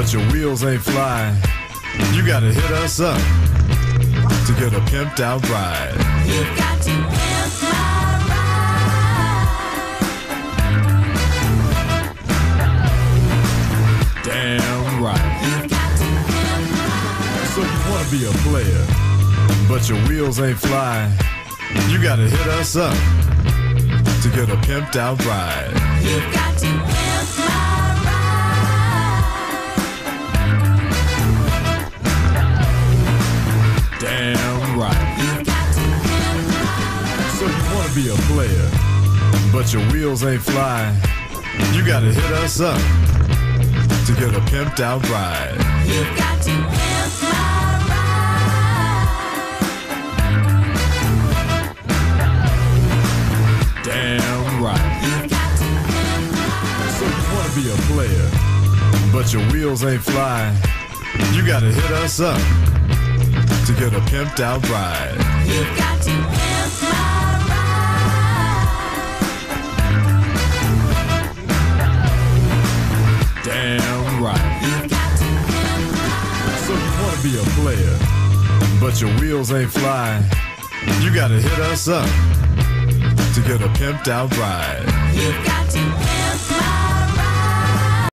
be a player, but your wheels ain't fly. You gotta hit us up to get a pimped out ride. You got to pimp my ride. Damn right. You got to pimp my So you wanna be a player, but your wheels ain't fly. You gotta hit us up to get a pimped out ride. You got to wanna be a player, but your wheels ain't fly. You gotta hit us up to get a pimped out ride. You got to pimp my ride. Damn right. You got to pimp my So you wanna be a player, but your wheels ain't fly. You gotta hit us up to get a pimped out ride. You got to player, but your wheels ain't fly. You gotta hit us up to get a pimped out ride.